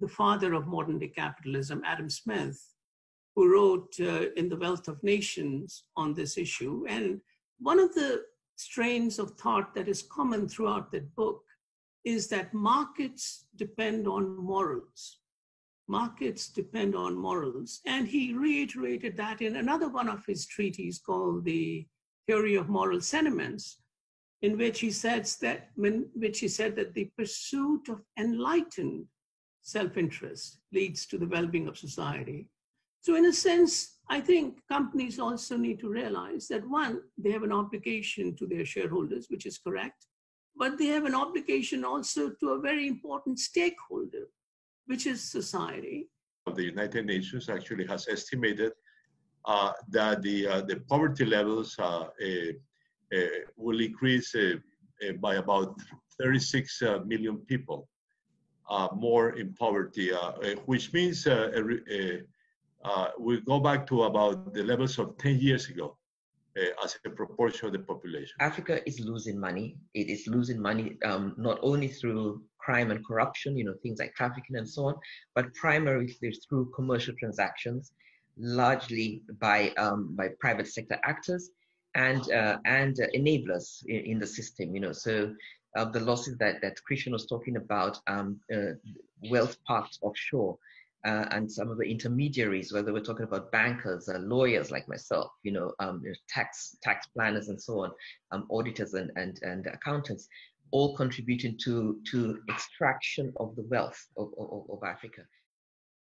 the father of modern day capitalism, Adam Smith, who wrote uh, in The Wealth of Nations on this issue. And one of the strains of thought that is common throughout that book is that markets depend on morals. Markets depend on morals. And he reiterated that in another one of his treatises called The Theory of Moral Sentiments, in which he says that when which he said that the pursuit of enlightened self-interest leads to the well-being of society. So in a sense, I think companies also need to realize that one, they have an obligation to their shareholders, which is correct, but they have an obligation also to a very important stakeholder, which is society. The United Nations actually has estimated uh, that the, uh, the poverty levels uh, uh will increase uh, uh, by about 36 million people more in poverty, which means we go back to about the levels of 10 years ago uh, as a proportion of the population. Africa is losing money. It is losing money um, not only through crime and corruption, you know, things like trafficking and so on, but primarily through commercial transactions, largely by um, by private sector actors and uh, and uh, enablers in, in, the system. You know, so uh, the losses that that Christian was talking about, um, uh, wealth parked offshore uh, and some of the intermediaries, whether we're talking about bankers, uh, lawyers like myself, you know, um, tax tax planners and so on, um, auditors and, and, and accountants, all contributing to, to extraction of the wealth of, of, of Africa.